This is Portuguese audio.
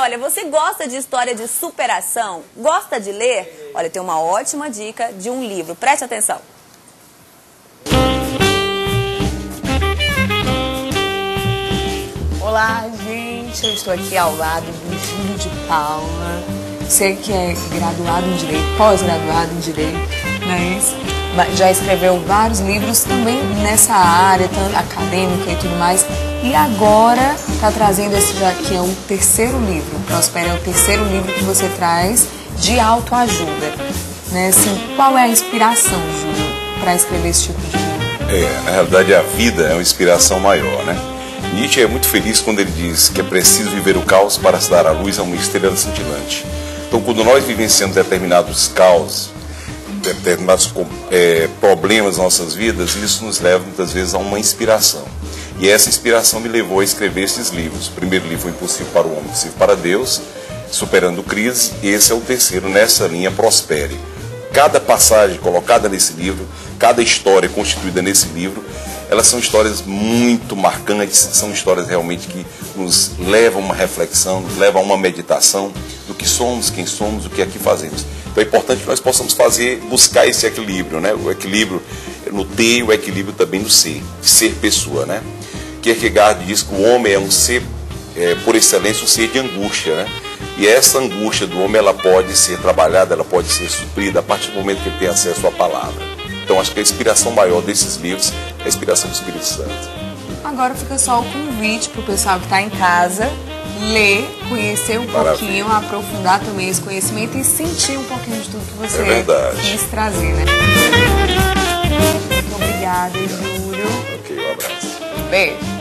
Olha, você gosta de história de superação? Gosta de ler? Olha, tem uma ótima dica de um livro. Preste atenção. Olá, gente. Eu estou aqui ao lado do Júlio de Paula. Você que é graduado em Direito, pós-graduado em Direito, não é isso? Já escreveu vários livros também nessa área acadêmica e tudo mais. E agora está trazendo esse já que é o terceiro livro. Prospera é o terceiro livro que você traz de autoajuda. Né? Assim, qual é a inspiração, Júlio, para escrever esse tipo de livro? É, na realidade a vida é uma inspiração maior, né? Nietzsche é muito feliz quando ele diz que é preciso viver o caos para se dar à luz a uma estrela cintilante. Então, quando nós vivenciamos determinados caos, determinados é, problemas nas nossas vidas, isso nos leva muitas vezes a uma inspiração. E essa inspiração me levou a escrever esses livros. O primeiro livro, Impossível para o Homem, Impossível para Deus, Superando Crise, e esse é o terceiro nessa linha Prospere. Cada passagem colocada nesse livro, cada história constituída nesse livro, elas são histórias muito marcantes, são histórias realmente que nos levam a uma reflexão, nos levam a uma meditação do que somos, quem somos, o que é que fazemos. Então é importante que nós possamos fazer, buscar esse equilíbrio, né? O equilíbrio no ter e o equilíbrio também no ser, ser pessoa, né? Kierkegaard diz que o homem é um ser, é, por excelência, um ser de angústia, né? E essa angústia do homem, ela pode ser trabalhada, ela pode ser suprida a partir do momento que ele tem acesso à palavra. Então, acho que a inspiração maior desses livros é a inspiração do Espírito Santo. Agora fica só o convite para o pessoal que está em casa ler, conhecer um Maravilha. pouquinho, aprofundar também esse conhecimento e sentir um pouquinho de tudo que você é quis trazer, né? Muito obrigada, Júlio. Ok, um abraço. Beijo.